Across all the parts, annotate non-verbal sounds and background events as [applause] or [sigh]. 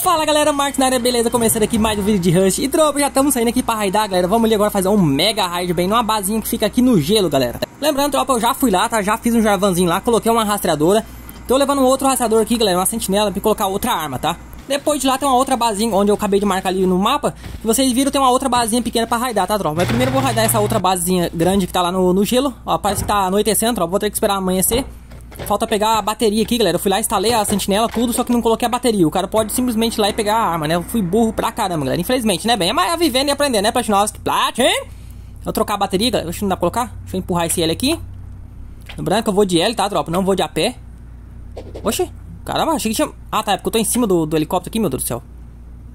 Fala galera, Marcos na área, beleza? Começando aqui mais um vídeo de Rush E tropa, já estamos saindo aqui pra raidar, galera Vamos ali agora fazer um mega raid bem numa basinha que fica aqui no gelo, galera Lembrando, tropa, eu já fui lá, tá? Já fiz um jarvanzinho lá, coloquei uma rastreadora Tô levando um outro rastreador aqui, galera, uma sentinela pra colocar outra arma, tá? Depois de lá tem uma outra basinha, onde eu acabei de marcar ali no mapa Vocês viram, tem uma outra basinha pequena pra raidar, tá, tropa? Mas primeiro eu vou raidar essa outra basinha grande que tá lá no, no gelo Ó, parece que tá anoitecendo, tropa, vou ter que esperar amanhecer Falta pegar a bateria aqui, galera. Eu fui lá, instalei a sentinela, tudo, só que não coloquei a bateria. O cara pode simplesmente ir lá e pegar a arma, né? Eu fui burro pra caramba, galera. Infelizmente, né, bem? É mais vivendo e aprendendo, né, Platinovski? Platin! Vou trocar a bateria, galera. Deixa eu não dá pra colocar. Deixa eu empurrar esse L aqui. Lembrando que eu vou de L, tá, tropa? Não vou de a pé. Oxi. Caramba, achei que tinha... Ah, tá. É porque eu tô em cima do, do helicóptero aqui, meu Deus do céu.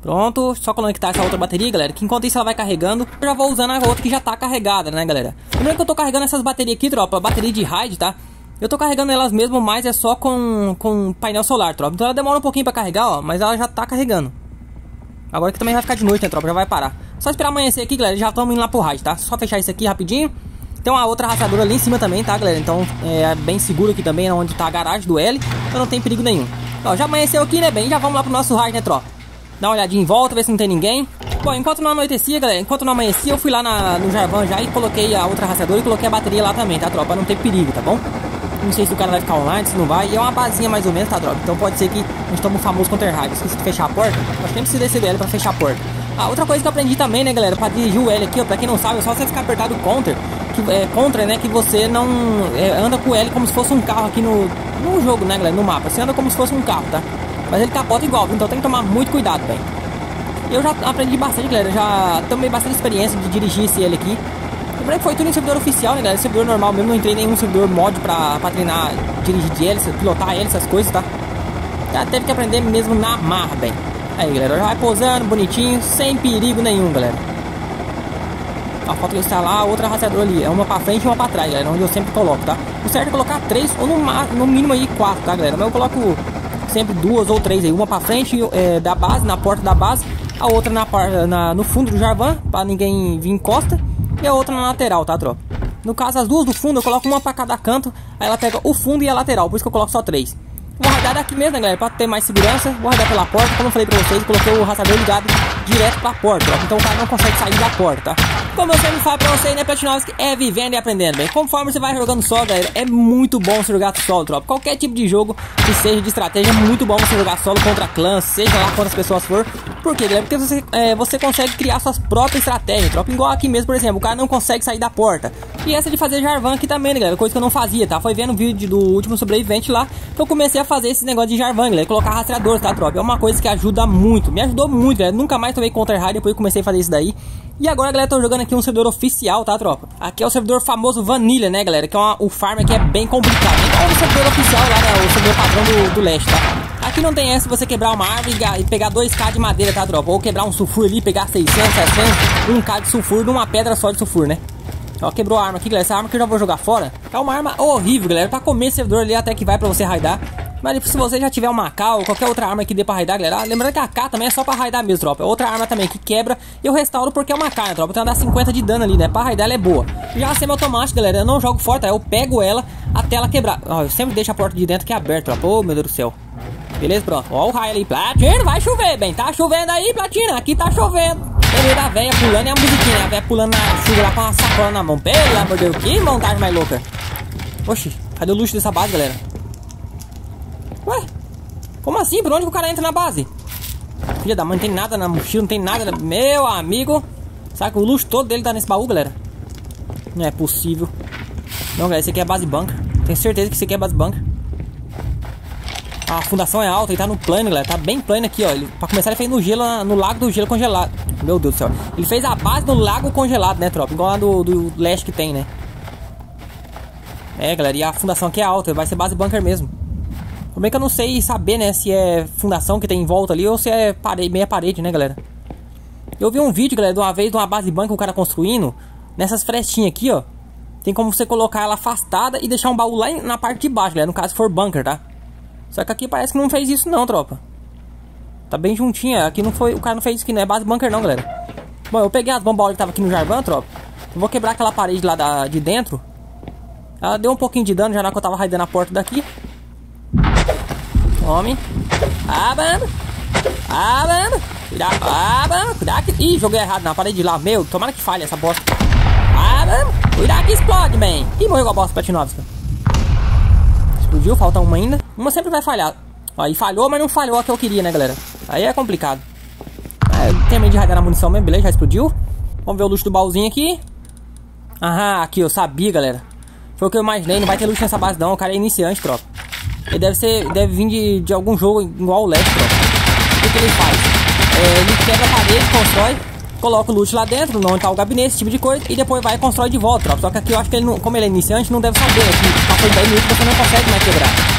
Pronto, só conectar essa outra bateria, galera Que enquanto isso ela vai carregando Eu já vou usando a outra que já tá carregada, né, galera Lembrando que eu tô carregando essas baterias aqui, tropa Bateria de raid, tá? Eu tô carregando elas mesmo, mas é só com, com painel solar, tropa. Então ela demora um pouquinho pra carregar, ó, mas ela já tá carregando. Agora que também vai ficar de noite, né, tropa? Já vai parar. Só esperar amanhecer aqui, galera, já estamos indo lá pro raid, tá? Só fechar isso aqui rapidinho. Tem uma outra rastreadora ali em cima também, tá, galera? Então é bem seguro aqui também, onde tá a garagem do L. Então não tem perigo nenhum. Ó, já amanheceu aqui, né, bem? Já vamos lá pro nosso raid, né, tropa? Dá uma olhadinha em volta, ver se não tem ninguém. Bom, enquanto não anoitecia, galera, enquanto não amanhecia, eu fui lá na, no Jarvan já e coloquei a outra rastreadora e coloquei a bateria lá também, tá, tropa? Pra não ter perigo, tá bom? Não sei se o cara vai ficar online, se não vai. E é uma basinha mais ou menos, tá, droga? Então pode ser que a gente tome um famoso counter-raid. Esqueci de fechar a porta. Acho que nem precisa desse DL pra fechar a porta. Ah, outra coisa que eu aprendi também, né, galera? Pra dirigir o L aqui, ó. Pra quem não sabe, é só você ficar apertado counter. Que, é, contra, né? Que você não é, anda com o L como se fosse um carro aqui no, no jogo, né, galera? No mapa. Você anda como se fosse um carro, tá? Mas ele capota igual, então tem que tomar muito cuidado, velho. Eu já aprendi bastante, galera. Já tomei bastante experiência de dirigir esse L aqui. Lembrando que foi tudo em servidor oficial, né, galera? Servidor normal mesmo, não entrei em nenhum servidor mod pra, pra treinar, dirigir de hélice, pilotar hélice, essas coisas, tá? Já teve que aprender mesmo na marra, bem. Aí, galera, já vai posando, bonitinho, sem perigo nenhum, galera. A foto que está lá, outra rastreadora ali. É uma pra frente e uma pra trás, galera, onde eu sempre coloco, tá? O certo é colocar três ou no, no mínimo aí quatro, tá, galera? Mas eu coloco sempre duas ou três aí. Uma pra frente é, da base, na porta da base. A outra na, na, no fundo do Jarvan, pra ninguém vir em costa e a outra na lateral, tá, tropa? No caso, as duas do fundo, eu coloco uma pra cada canto, aí ela pega o fundo e a lateral, por isso que eu coloco só três. Vou radar daqui mesmo, né, galera, pra ter mais segurança, vou radar pela porta, como eu falei pra vocês, coloquei o rastreador ligado direto pra porta, tropa, então o cara não consegue sair da porta, tá? Como eu sempre falo pra vocês, né, Platinovski, é vivendo e aprendendo, bem. Conforme você vai jogando solo, galera, é muito bom você jogar solo, tropa. Qualquer tipo de jogo que seja de estratégia, é muito bom você jogar solo contra clãs, seja lá quantas pessoas for. Por quê, galera? Porque você, é, você consegue criar suas próprias estratégias, tropa. Igual aqui mesmo, por exemplo, o cara não consegue sair da porta. E essa de fazer Jarvan aqui também, né, galera? Coisa que eu não fazia, tá? Foi vendo o vídeo do último sobrevivente lá que eu comecei a fazer esse negócio de Jarvan, galera. Colocar rastreadores, tá, tropa? É uma coisa que ajuda muito. Me ajudou muito, galera. Nunca mais tomei Hard depois que comecei a fazer isso daí. E agora, galera, tô jogando aqui um servidor oficial, tá, tropa? Aqui é o servidor famoso Vanilla, né, galera? Que é uma, o farm aqui é bem complicado. Então, o servidor oficial lá, né? O servidor padrão do, do leste, tá? Aqui não tem essa você quebrar uma árvore e pegar 2k de madeira, tá, tropa? Ou quebrar um sulfur ali, pegar 600, 700, 1k de sulfur numa pedra só de sulfur, né? Ó, quebrou a arma aqui, galera. Essa arma que eu já vou jogar fora. É uma arma horrível, galera. Pra comer servidor ali até que vai pra você raidar. Mas se você já tiver uma AK ou qualquer outra arma que dê pra raidar, galera, lembrando que a AK também é só pra raidar mesmo, tropa. É outra arma também que quebra e eu restauro porque é uma AK, né, tropa? Então dá 50 de dano ali, né? Pra raidar ela é boa. Já a semi-automática, galera, eu não jogo forte, tá? Eu pego ela até ela quebrar. Ó, eu sempre deixo a porta de dentro que é aberta, tropa. Ô, meu Deus do céu. Beleza, pronto. Ó o raio ali. Platina, vai chover, bem. Tá chovendo aí, Platina. Aqui tá chovendo. Eu da velha pulando e a musiquinha, a velha pulando na chuva lá com uma sacola na mão. Pelo amor de Deus, que montagem mais louca. Oxi, cadê o luxo dessa base, galera? Como assim? Por onde que o cara entra na base? Filha da mãe, não tem nada na mochila, não tem nada. Meu amigo. Sabe que o luxo todo dele tá nesse baú, galera? Não é possível. Não, galera, esse aqui é base bunker. Tenho certeza que esse aqui é base bunker. A fundação é alta e tá no plano, galera. Tá bem plano aqui, ó. Ele, pra começar, ele fez no gelo, no lago do gelo congelado. Meu Deus do céu. Ele fez a base no lago congelado, né, tropa? Igual lá do, do leste que tem, né? É, galera. E a fundação aqui é alta. Vai ser base bunker mesmo. Como é que eu não sei saber, né, se é fundação que tem em volta ali ou se é parede, meia parede, né, galera? Eu vi um vídeo, galera, de uma vez de uma base bunker o cara construindo. Nessas frestinhas aqui, ó. Tem como você colocar ela afastada e deixar um baú lá na parte de baixo, galera. No caso, for bunker, tá? Só que aqui parece que não fez isso não, tropa. Tá bem juntinha. Aqui não foi. O cara não fez isso aqui, não é base bunker não, galera. Bom, eu peguei as bombas que tava aqui no Jarvan, tropa. Eu vou quebrar aquela parede lá da, de dentro. Ela deu um pouquinho de dano já na que eu tava raidando a porta daqui. Tome. Ah, mano. Cuidado. Mano. Cuidado que... Ih, joguei errado na parede lá. Meu, tomara que falhe essa bosta. Mano. Cuidado que explode, man. Ih, morreu com a bosta Platinovska. Explodiu, falta uma ainda. Uma sempre vai falhar. E falhou, mas não falhou a que eu queria, né, galera? Aí é complicado. Ah, eu terminei de radar a munição mesmo, beleza? Já explodiu. Vamos ver o luxo do baúzinho aqui. Aham, aqui, eu sabia, galera. Foi o que eu imaginei, não vai ter luxo nessa base não, o cara é iniciante, tropa. Ele deve ser, deve vir de, de algum jogo igual o tropa. O que, ele faz? É, ele quebra a parede, constrói, coloca o loot lá dentro, onde tá o gabinete, esse tipo de coisa, e depois vai e constrói de volta, tropa. Só que aqui eu acho que ele, não, como ele é iniciante, não deve saber, aqui, passou 10 minutos, você não consegue mais quebrar.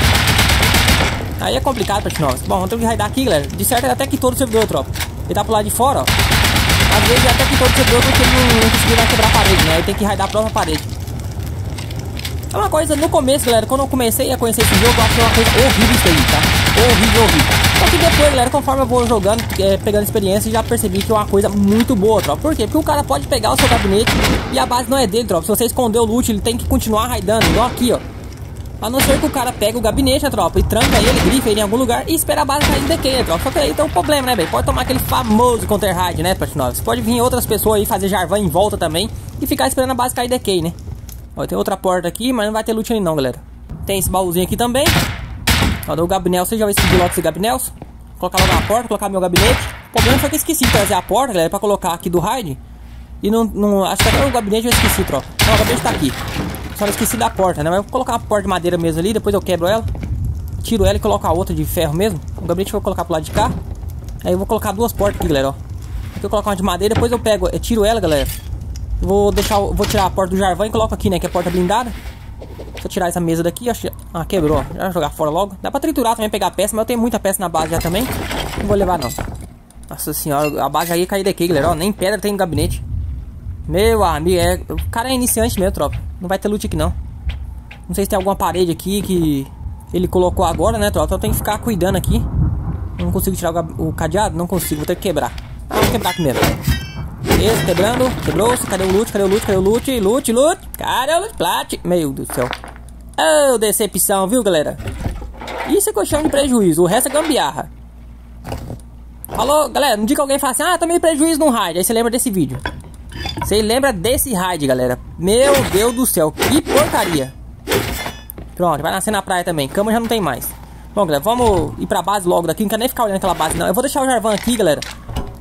Aí é complicado pra nós. Bom, vamos ter que raidar aqui, galera. De certo é até que todo o servidor, tropa. Ele tá pro lado de fora, ó. Às vezes é até que todo o servidor porque ele não, não conseguiu quebrar a parede, né? Ele tem que raidar a própria parede. É uma coisa, no começo, galera, quando eu comecei a conhecer esse jogo, eu achei uma coisa horrível isso aí, tá? Horrível, horrível. Só que depois, galera, conforme eu vou jogando, é, pegando experiência, já percebi que é uma coisa muito boa, tropa. Por quê? Porque o cara pode pegar o seu gabinete e a base não é dele, tropa. Se você esconder o loot, ele tem que continuar raidando, igual aqui, ó. A não ser que o cara pegue o gabinete, a tropa, e tranca ele, grifa ele em algum lugar e espera a base cair de decay, tropa. Só que aí tem um problema, né, velho? Pode tomar aquele famoso counter raid, né, Platinov? Pode vir outras pessoas aí fazer Jarvan em volta também e ficar esperando a base cair de decay, né? Ó, tem outra porta aqui, mas não vai ter loot ali não, galera. Tem esse baúzinho aqui também. Ó, do Gabinel, você já vai esse bloco de Gabinel? Colocar logo na porta, colocar meu gabinete. O problema foi que eu esqueci de trazer a porta, galera, pra colocar aqui do raid. E não, não acho que até o gabinete eu esqueci, tropa. Não, o gabinete tá aqui. Só esqueci da porta, né? Mas eu vou colocar uma porta de madeira mesmo ali, depois eu quebro ela. Tiro ela e coloco a outra de ferro mesmo. O gabinete eu vou colocar pro lado de cá. Aí eu vou colocar duas portas aqui, galera, ó. Aqui eu coloco uma de madeira, depois eu pego, eu tiro ela, galera. Vou deixar, vou tirar a porta do Jarvan e coloco aqui, né? Que é a porta blindada. Se eu tirar essa mesa daqui, acho... Ah, quebrou. Já jogar fora logo. Dá pra triturar também, pegar peça, mas eu tenho muita peça na base já também. Não vou levar, não. Nossa senhora, a base aí caiu daqui, galera. Ó, nem pedra tem no gabinete. Meu amigo, é... o cara é iniciante mesmo, tropa. Não vai ter loot aqui, não. Não sei se tem alguma parede aqui que ele colocou agora, né, tropa? Então tenho que ficar cuidando aqui. Não consigo tirar o, cadeado? Não consigo, vou ter que quebrar. Ah, vou quebrar primeiro. Beleza, quebrando. Quebrou-se. Cadê o loot? Cadê o loot? Cadê o loot? Loot, loot. Cadê o loot? Plat. Meu Deus do céu. Oh, decepção, viu, galera? Isso é que eu chamo de prejuízo. O resto é gambiarra. Falou, galera. Não diga que alguém fala assim, ah, tomei prejuízo no raid. Aí você lembra desse vídeo. Você lembra desse raid, galera. Meu Deus do céu. Que porcaria. Pronto, vai nascer na praia também. Cama já não tem mais. Bom, galera, vamos ir pra base logo daqui. Não quero nem ficar olhando aquela base, não. Eu vou deixar o Jarvan aqui, galera.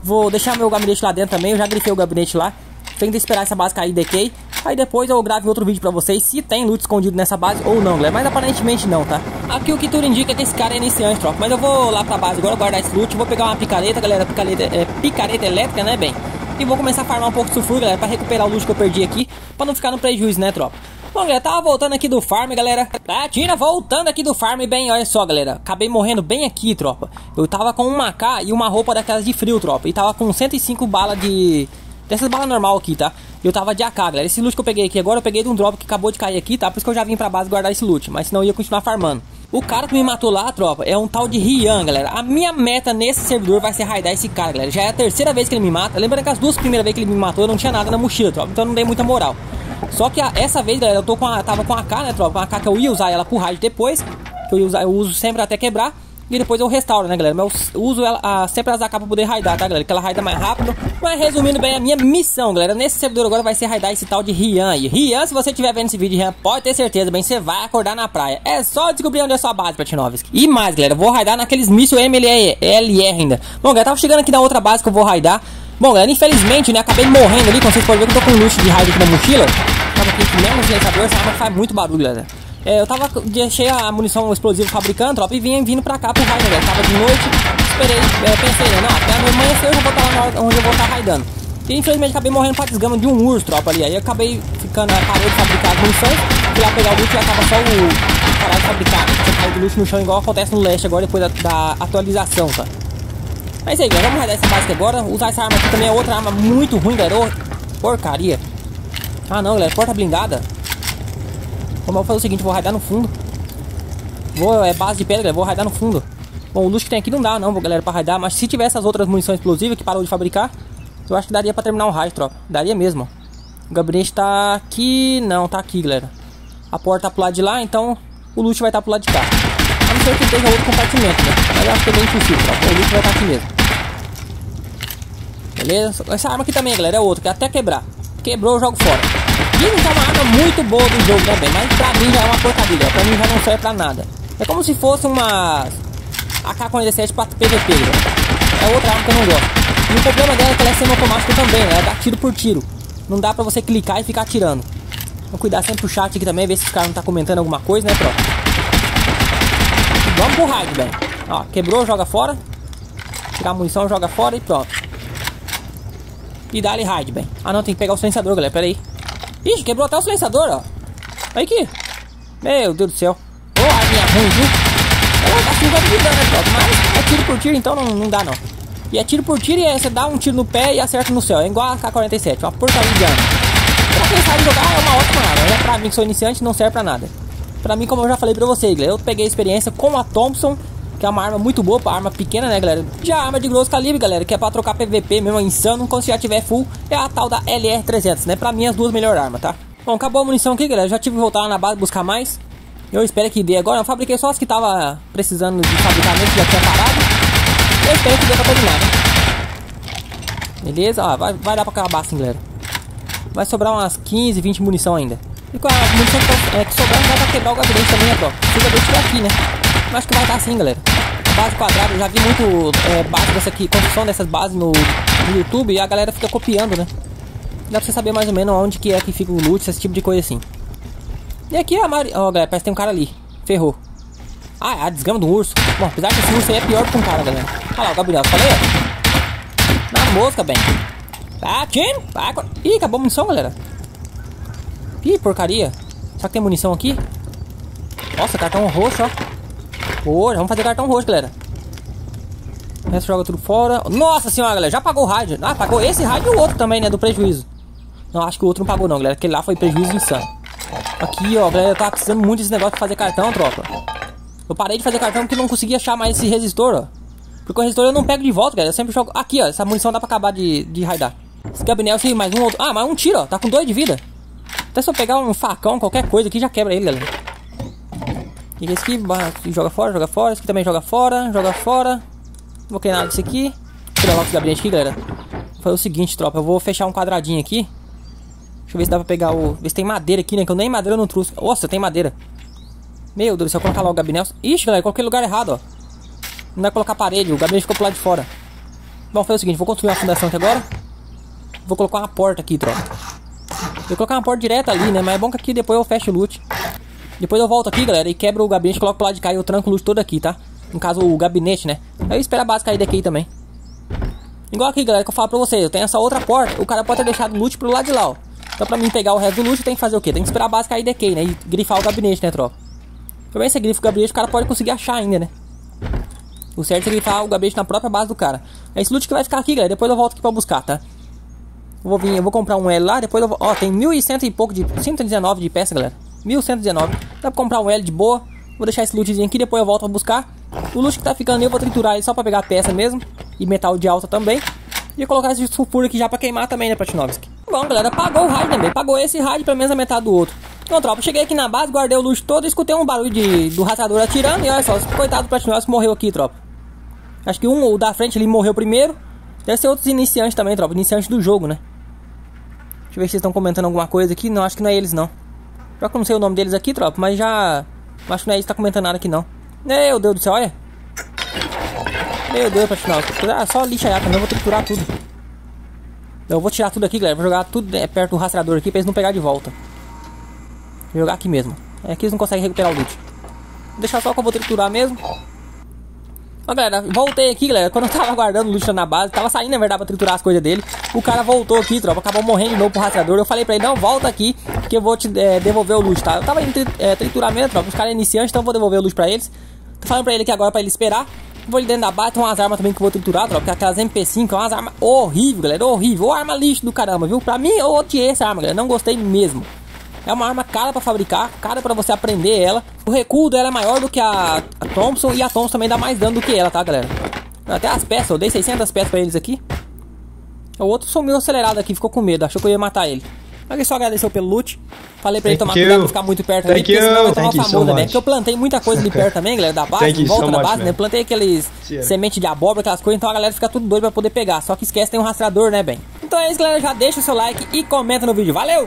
Vou deixar meu gabinete lá dentro também. Eu já grifei o gabinete lá. Tem que esperar essa base cair decay. Aí depois eu gravo outro vídeo pra vocês se tem loot escondido nessa base ou não, galera. Mas aparentemente não, tá? Aqui o que tudo indica é que esse cara é iniciante, tropa. Mas eu vou lá pra base agora guardar esse loot. Vou pegar uma picareta, galera. Picareta, é, picareta elétrica, né, bem? E vou começar a farmar um pouco de sulfuro, galera. Pra recuperar o loot que eu perdi aqui. Pra não ficar no prejuízo, né, tropa? Bom, galera, tava voltando aqui do farm, galera. Ah, Tina, voltando aqui do farm, bem, olha só, galera. Acabei morrendo bem aqui, tropa. Eu tava com uma K e uma roupa daquelas de frio, tropa. E tava com 105 balas de... Dessas balas normal aqui, tá? Eu tava de AK, galera. Esse loot que eu peguei aqui agora, eu peguei de um drop que acabou de cair aqui, tá? Por isso que eu já vim pra base guardar esse loot. Mas senão eu ia continuar farmando. O cara que me matou lá, tropa, é um tal de Rian, galera. A minha meta nesse servidor vai ser raidar esse cara, galera. Já é a terceira vez que ele me mata. Lembrando que as duas primeiras vezes que ele me matou, eu não tinha nada na mochila, tropa. Então não dei muita moral. Só que a, essa vez, galera, eu tô com a, tava com a AK, né, tropa? A AK que eu ia usar ela pro raid depois. Que eu, usar, eu uso sempre até quebrar. E depois eu restauro, né, galera? Mas eu uso ela, a, sempre as AK pra poder raidar, tá, galera? Que ela raida mais rápido. Mas resumindo bem, a minha missão, galera, nesse servidor agora vai ser raidar esse tal de Rian aí. Rian, se você estiver vendo esse vídeo, Rian, pode ter certeza, bem, você vai acordar na praia. É só descobrir onde é a sua base, Platinovski. E mais, galera, vou raidar naqueles míssil MLR ainda. Bom, galera, tava chegando aqui na outra base que eu vou raidar. Bom, galera, infelizmente, né, acabei morrendo ali, como vocês podem ver que eu tô com um luxo de raid aqui na mochila. Tava aqui com mesmo silenciador, essa arma faz muito barulho, galera. É, eu tava, deixei a munição explosiva fabricando, tropa, e vinha vindo pra cá pro raid, galera. Tava de noite, esperei, é, pensei, né, não, até amanhecer eu vou estar lá onde eu vou estar raidando. E infelizmente acabei morrendo pra desgama de um urso, tropa, ali. Aí acabei ficando, né, parei de fabricar as munições, fui lá pegar o loot e tava só o de fabricar. Tinha caído do loot no chão igual acontece no leste agora, depois da, da atualização, tá? Mas é isso aí, galera. Vamos raidar essa base agora. Usar essa arma aqui também é outra arma muito ruim, galera. Porcaria. Ah, não, galera. Porta blindada. Vamos fazer o seguinte. Vou raidar no fundo. Vou, é base de pedra, galera. Vou raidar no fundo. Bom, o luxo que tem aqui não dá, não, galera, pra raidar. Mas se tivesse as outras munições explosivas que parou de fabricar, eu acho que daria pra terminar o raid, tropa. Daria mesmo. O gabinete tá aqui. Não, tá aqui, galera. A porta tá pro lado de lá, então o loot vai estar tá pro lado de cá. A não ser que esteja outro compartimento, né? Mas eu acho que é bem impossível, tropa. O loot vai estar tá aqui mesmo. Beleza? Essa arma aqui também, galera, é outra, que até quebrar. Quebrou, eu jogo fora. Dizem que é uma arma muito boa do jogo também, mas pra mim já é uma porcaria. Pra mim já não serve pra nada. É como se fosse uma AK-47 pra PVP, galera. É outra arma que eu não gosto. E o problema dela é que ela é semi-automática também, né? Ela dá tiro por tiro. Não dá pra você clicar e ficar atirando. Vou cuidar sempre pro chat aqui também, ver se os caras não tá comentando alguma coisa, né, tropa? Vamos pro raid, velho. Ó, quebrou, joga fora. Tirar a munição, joga fora e pronto. E dá-lhe raid, bem. Ah, não, tem que pegar o silenciador, galera. Pera aí. Ixi, quebrou até o silenciador, ó. Aí aqui. Meu Deus do céu. Ô, oh, arminha ruim, viu? Ela tá 50 de dano, né, tropa? Mas é tiro por tiro, então não, não dá, não. E é tiro por tiro e é, você dá um tiro no pé e acerta no céu. É igual a K-47, uma porcaria de arma. Pra quem sabe jogar é uma ótima arma. É pra mim que sou iniciante não serve pra nada. Pra mim, como eu já falei pra vocês, galera, eu peguei experiência com a Thompson que é uma arma muito boa, arma pequena, né, galera? Já a arma de grosso calibre, galera, que é pra trocar PVP mesmo, insano, quando você já tiver full, é a tal da LR300, né? Pra mim, as duas melhores armas, tá? Bom, acabou a munição aqui, galera, já tive que voltar lá na base buscar mais. Eu espero que dê agora, eu fabriquei só as que tava precisando de fabricar mesmo, já tinha parado. Eu espero que dê pra terminar, né? Beleza? Ó, vai, vai dar pra acabar assim, galera. Vai sobrar umas 15, 20 munição ainda. E com a munição que, é, que sobrar, dá pra quebrar o gabinete também, ó. Se o gabinete aqui, né? Eu acho que vai dar sim, galera. Base quadrada, eu já vi muito é, base dessa aqui, construção dessas bases no, no, YouTube e a galera fica copiando, né? Dá pra você saber mais ou menos onde que é que fica o loot, esse tipo de coisa assim. E aqui a Mari... Ó, oh, galera, parece que tem um cara ali. Ferrou. Ah, é a desgrama do urso. Bom, apesar que esse urso aí é pior que um cara, galera. Olha lá, o Gabriel, falei. Na mosca, bem. Tá, time. Tá. Ih, acabou a munição, galera. Ih, porcaria. Será que tem munição aqui? Nossa, cartão roxo, ó. Boa, vamos fazer cartão roxo, galera. Resto joga tudo fora. Nossa senhora, galera, já pagou o rádio. Ah, pagou esse rádio e o outro também, né, do prejuízo. Não, acho que o outro não pagou não, galera. Aquele lá foi prejuízo insano. Aqui, ó, galera, eu tava precisando muito desse negócio pra fazer cartão, tropa. Eu parei de fazer cartão porque não consegui achar mais esse resistor, ó. Porque o resistor eu não pego de volta, galera. Eu sempre jogo... Aqui, ó, essa munição dá pra acabar de, de raidar. Esse gabinete, mais um outro... Ah, mais um tiro, ó. Tá com dois de vida. Até se eu pegar um facão, qualquer coisa aqui, já quebra ele, galera. E esse aqui, joga fora, joga fora. Esse aqui também joga fora, joga fora. Não vou querer nada disso aqui. Vou tirar logo esse gabinete aqui, galera. Vou fazer o seguinte, tropa. Eu vou fechar um quadradinho aqui. Deixa eu ver se dá pra pegar o... Ver se tem madeira aqui, né? Que eu nem madeira não trouxe. Nossa, tem madeira. Meu Deus, se eu colocar logo o gabinete... Ixi, galera, coloquei lugar errado, ó. Não vai colocar parede, o gabinete ficou pro lado de fora. Vou fazer o seguinte, vou construir uma fundação aqui agora. Vou colocar uma porta aqui, tropa. Vou colocar uma porta direta ali, né? Mas é bom que aqui depois eu fecho o loot. Depois eu volto aqui, galera, e quebro o gabinete, coloco pro lado de cá e eu tranco o loot todo aqui, tá? No caso, o gabinete, né? Aí eu espero a base cair daqui também. Igual aqui, galera, que eu falo pra vocês, eu tenho essa outra porta, o cara pode ter deixado o loot pro lado de lá, ó. Então pra mim pegar o resto do loot, tem que fazer o quê? Tem que esperar a base cair daqui, né? E grifar o gabinete, né, tropa? Também se grifa o gabinete, o cara pode conseguir achar ainda, né? O certo é grifar o gabinete na própria base do cara. É esse loot que vai ficar aqui, galera. Depois eu volto aqui pra buscar, tá? Eu vou vir, eu vou comprar um L lá, depois eu vou... Ó, tem 1.100 e pouco de... 119 de peça, galera. 1119. Dá pra comprar um L de boa. Vou deixar esse lootzinho aqui, depois eu volto pra buscar. O loot que tá ficando eu vou triturar ele só pra pegar a peça mesmo. E metal de alta também. E colocar esse sulfuro aqui já pra queimar também, né, Patinovski? Bom, galera, pagou o raid também. Pagou esse raid pelo menos a metade do outro. Então, tropa, cheguei aqui na base, guardei o loot todo escutei um barulho de, do rastreador atirando. E olha só, coitado do Patinovski morreu aqui, tropa. Acho que um, o da frente, ele morreu primeiro. Deve ser outros iniciantes também, tropa. Iniciantes do jogo, né? Deixa eu ver se estão comentando alguma coisa aqui. Não, acho que não é eles, não. Já que eu não sei o nome deles aqui, tropa, mas já... Acho que não é isso que tá comentando nada aqui, não. Meu Deus do céu, olha. Meu Deus, final. Ah, só lixa aí também, eu vou triturar tudo. Eu vou tirar tudo aqui, galera. Vou jogar tudo é, perto do rastreador aqui pra eles não pegar de volta. Vou jogar aqui mesmo. É que eles não conseguem recuperar o loot. Deixar só que eu vou triturar mesmo. Ó, galera, voltei aqui, galera. Quando eu tava guardando o loot na base, tava saindo, na verdade, pra triturar as coisas dele. O cara voltou aqui, tropa. Acabou morrendo de novo pro rastreador. Eu falei pra ele, não, volta aqui, que eu vou te é, devolver o loot, tá? Eu tava indo é, triturar mesmo, tropa. Os caras iniciantes, então eu vou devolver o loot pra eles. Tô falando pra ele aqui agora pra ele esperar. Vou ali dentro da base, tem umas armas também que eu vou triturar, tropa. Que é aquelas MP5, é umas armas horríveis, galera. Horrível. Ou arma lixo do caramba, viu? Pra mim, eu odiei essa arma, galera. Não gostei mesmo. É uma arma cara para fabricar, cara para você aprender ela. O recuo dela é maior do que a, a Thompson e a Thompson também dá mais dano do que ela, tá, galera? Até as peças, eu dei 600 peças pra eles aqui. O outro sumiu acelerado aqui, ficou com medo, achou que eu ia matar ele. Aqui só agradeceu pelo loot. Falei pra ele tomar cuidado não ficar muito perto ali, Thank porque senão vai tomar you so famoso, né? much. Porque eu plantei muita coisa ali perto [laughs] também, galera, da base, you volta so da much, base, né? man. Plantei aqueles Yeah. semente de abóbora, aquelas coisas, então a galera fica tudo doido pra poder pegar. Só que esquece, tem um rastreador, né, bem? Então é isso, galera. Já deixa o seu like e comenta no vídeo. Valeu!